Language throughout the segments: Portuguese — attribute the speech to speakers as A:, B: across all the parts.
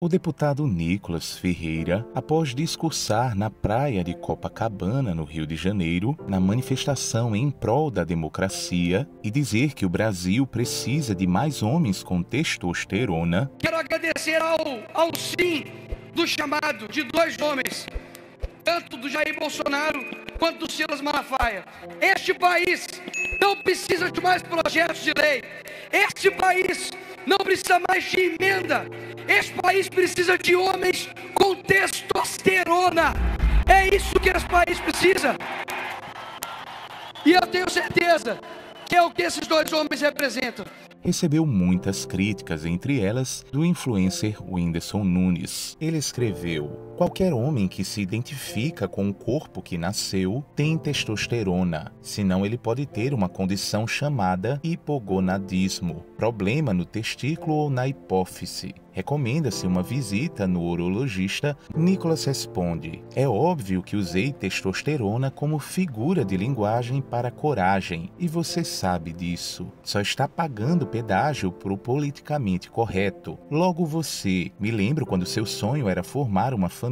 A: O deputado Nicolas Ferreira, após discursar na praia de Copacabana, no Rio de Janeiro, na manifestação em prol da democracia e dizer que o Brasil precisa de mais homens com testosterona.
B: Quero agradecer ao, ao sim do chamado de dois homens, tanto do Jair Bolsonaro quanto do Silas Malafaia. Este país não precisa de mais projetos de lei. Este país não precisa mais de emenda. Este país precisa de homens com testosterona. É isso que esse país precisa. E eu tenho certeza que é o que esses dois homens representam
A: recebeu muitas críticas, entre elas do influencer Whindersson Nunes. Ele escreveu: Qualquer homem que se identifica com o corpo que nasceu tem testosterona, senão ele pode ter uma condição chamada hipogonadismo, problema no testículo ou na hipófise. Recomenda-se uma visita no urologista. Nicolas responde: É óbvio que usei testosterona como figura de linguagem para coragem, e você sabe disso. Só está pagando pedágio para o politicamente correto. Logo você, me lembro quando seu sonho era formar uma família,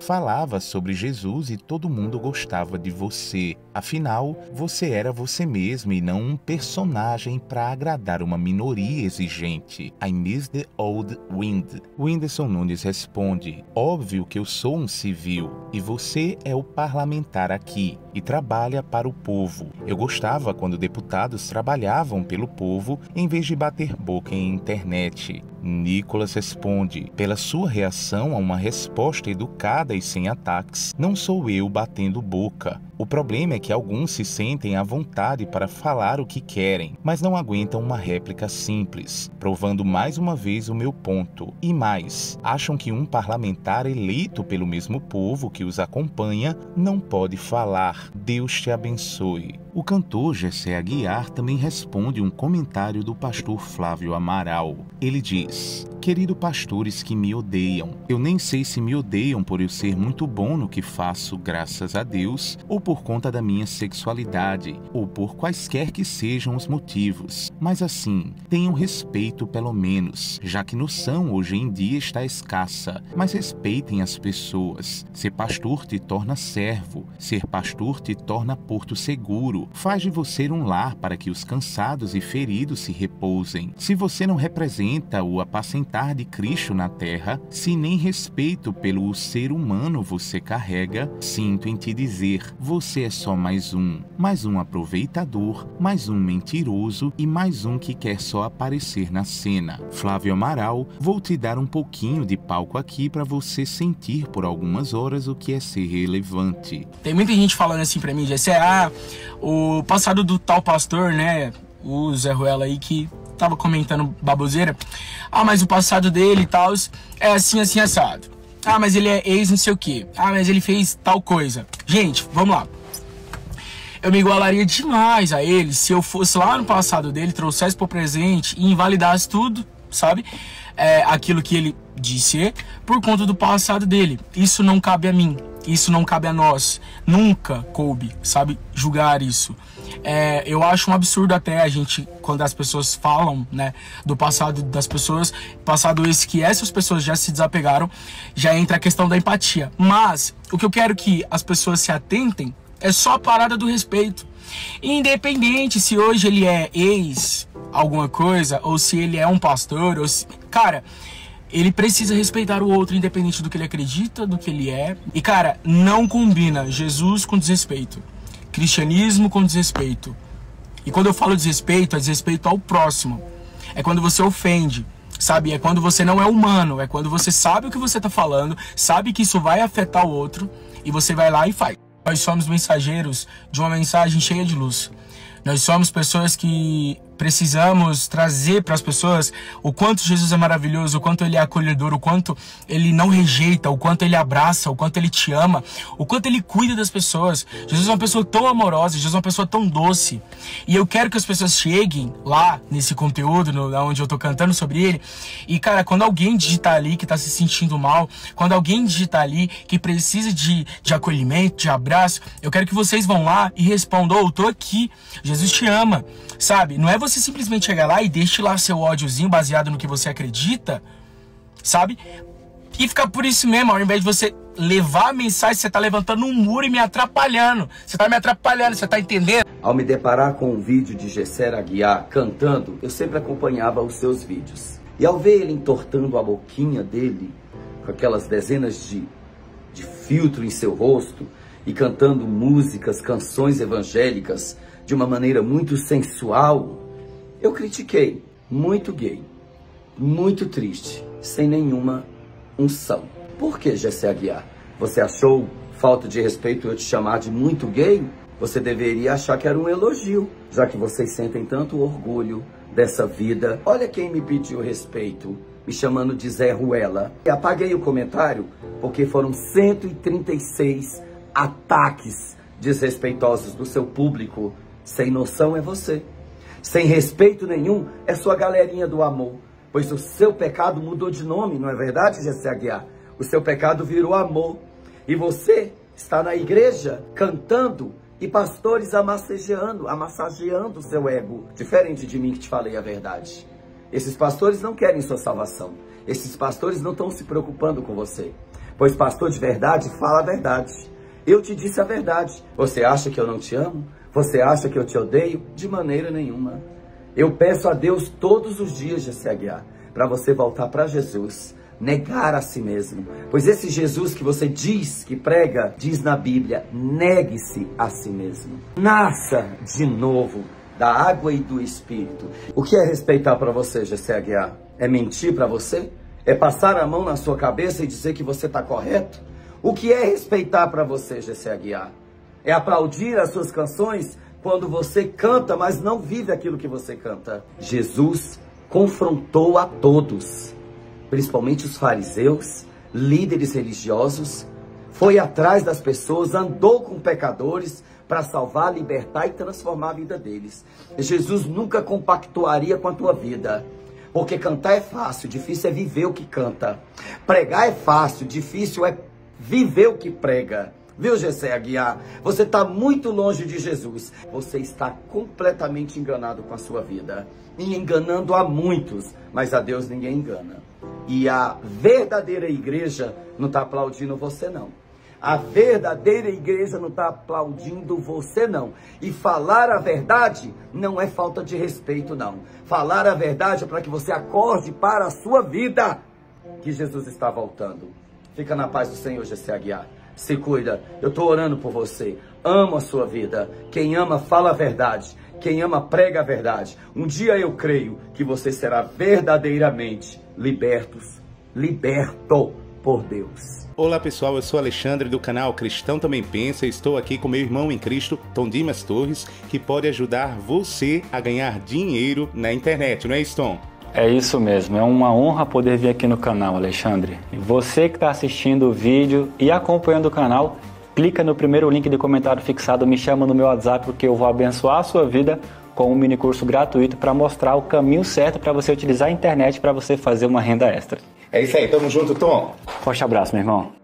A: falava sobre Jesus e todo mundo gostava de você. Afinal, você era você mesmo e não um personagem para agradar uma minoria exigente. I miss the old Wind. Whindersson Nunes responde: Óbvio que eu sou um civil e você é o parlamentar aqui e trabalha para o povo. Eu gostava quando deputados trabalhavam pelo povo em vez de bater boca em internet. Nicolas responde: pela sua reação a uma resposta educada e sem ataques, não sou eu batendo boca. O problema é que alguns se sentem à vontade para falar o que querem, mas não aguentam uma réplica simples, provando mais uma vez o meu ponto. E mais, acham que um parlamentar eleito pelo mesmo povo que os acompanha não pode falar. Deus te abençoe. O cantor Gessé Aguiar também responde um comentário do pastor Flávio Amaral. Ele diz: Querido pastores que me odeiam, eu nem sei se me odeiam por eu ser muito bom no que faço, graças a Deus, ou por conta da minha sexualidade, ou por quaisquer que sejam os motivos. Mas assim, tenham respeito pelo menos, já que noção hoje em dia está escassa. Mas respeitem as pessoas. Ser pastor te torna servo, ser pastor te torna porto seguro faz de você um lar para que os cansados e feridos se repousem. Se você não representa o apacentar de Cristo na terra, se nem respeito pelo ser humano você carrega, sinto em te dizer: você é só mais um, mais um aproveitador, mais um mentiroso e mais um que quer só aparecer na cena. Flávio Amaral, vou te dar um pouquinho de palco aqui para você sentir por algumas horas o que é ser relevante.
C: Tem muita gente falando assim para mim, Jesse, ah, passado do tal pastor, né? O Zé Ruela aí que tava comentando baboseira. Ah, mas o passado dele e tal é assim, assim, assado. Ah, mas ele é ex não sei o que. Ah, mas ele fez tal coisa. Gente, vamos lá. Eu me igualaria demais a ele se eu fosse lá no passado dele, trouxesse pro presente e invalidasse tudo, sabe? É, aquilo que ele disse por conta do passado dele. Isso não cabe a mim. Isso não cabe a nós. Nunca coube, sabe, julgar isso. É, eu acho um absurdo até a gente, quando as pessoas falam, né, do passado das pessoas, passado esse que essas pessoas já se desapegaram, já entra a questão da empatia. Mas o que eu quero que as pessoas se atentem é só a parada do respeito. Independente se hoje ele é ex alguma coisa, ou se ele é um pastor, ou se. Cara, ele precisa respeitar o outro, independente do que ele acredita, do que ele é. E, cara, não combina Jesus com desrespeito, cristianismo com desrespeito. E quando eu falo desrespeito, é desrespeito ao próximo. É quando você ofende, sabe? É quando você não é humano, é quando você sabe o que você está falando, sabe que isso vai afetar o outro e você vai lá e faz. Nós somos mensageiros de uma mensagem cheia de luz. Nós somos pessoas que precisamos trazer para as pessoas o quanto Jesus é maravilhoso, o quanto ele é acolhedor, o quanto ele não rejeita, o quanto ele abraça, o quanto ele te ama, o quanto ele cuida das pessoas. Jesus é uma pessoa tão amorosa, Jesus é uma pessoa tão doce. E eu quero que as pessoas cheguem lá nesse conteúdo, no, onde eu tô cantando sobre ele. E cara, quando alguém digitar ali que tá se sentindo mal, quando alguém digitar ali que precisa de, de acolhimento, de abraço, eu quero que vocês vão lá e respondam: oh, eu tô aqui, Jesus te ama. Sabe? Não é você simplesmente chegar lá e deixe lá seu ódiozinho baseado no que você acredita, sabe? E fica por isso mesmo, ao invés de você levar a mensagem, você tá levantando um muro e me atrapalhando. Você tá me atrapalhando, você tá entendendo?
D: Ao me deparar com um vídeo de Gessera Aguiar cantando, eu sempre acompanhava os seus vídeos. E ao ver ele entortando a boquinha dele, com aquelas dezenas de, de filtro em seu rosto, e cantando músicas, canções evangélicas de uma maneira muito sensual, eu critiquei. Muito gay. Muito triste. Sem nenhuma unção. Por que, Gessé Aguiar? Você achou falta de respeito eu te chamar de muito gay? Você deveria achar que era um elogio, já que vocês sentem tanto orgulho dessa vida. Olha quem me pediu respeito, me chamando de Zé Ruela. E apaguei o comentário porque foram 136 ataques desrespeitosos do seu público. Sem noção é você. Sem respeito nenhum é sua galerinha do amor. Pois o seu pecado mudou de nome, não é verdade, Jesse Aguiar? O seu pecado virou amor. E você está na igreja cantando e pastores amassageando, amassageando o seu ego. Diferente de mim que te falei a verdade. Esses pastores não querem sua salvação. Esses pastores não estão se preocupando com você. Pois pastor de verdade fala a verdade. Eu te disse a verdade. Você acha que eu não te amo? Você acha que eu te odeio? De maneira nenhuma. Eu peço a Deus todos os dias de se aguiar para você voltar para Jesus, negar a si mesmo. Pois esse Jesus que você diz, que prega, diz na Bíblia: negue-se a si mesmo. Nasça de novo da água e do Espírito. O que é respeitar para você, Gessé Aguiar? É mentir para você? É passar a mão na sua cabeça e dizer que você está correto? O que é respeitar para você, Gessé Aguiar? É aplaudir as suas canções quando você canta, mas não vive aquilo que você canta. Jesus confrontou a todos, principalmente os fariseus, líderes religiosos, foi atrás das pessoas, andou com pecadores para salvar, libertar e transformar a vida deles. Jesus nunca compactuaria com a tua vida. Porque cantar é fácil, difícil é viver o que canta. Pregar é fácil, difícil é viver o que prega. Viu, Gessé Aguiar? Você está muito longe de Jesus. Você está completamente enganado com a sua vida. E enganando a muitos, mas a Deus ninguém engana. E a verdadeira igreja não está aplaudindo você, não. A verdadeira igreja não está aplaudindo você, não. E falar a verdade não é falta de respeito, não. Falar a verdade é para que você acorde para a sua vida que Jesus está voltando. Fica na paz do Senhor, Gessé Aguiar se cuida. Eu estou orando por você. Amo a sua vida. Quem ama, fala a verdade. Quem ama, prega a verdade. Um dia eu creio que você será verdadeiramente libertos, liberto por Deus.
A: Olá pessoal, eu sou Alexandre do canal Cristão Também Pensa. Estou aqui com meu irmão em Cristo, Tom Dimas Torres, que pode ajudar você a ganhar dinheiro na internet, não é isso, Tom?
E: É isso mesmo, é uma honra poder vir aqui no canal, Alexandre. E você que está assistindo o vídeo e acompanhando o canal, clica no primeiro link de comentário fixado, me chama no meu WhatsApp porque eu vou abençoar a sua vida com um mini curso gratuito para mostrar o caminho certo para você utilizar a internet para você fazer uma renda extra.
A: É isso aí, tamo junto, Tom.
E: Forte abraço, meu irmão.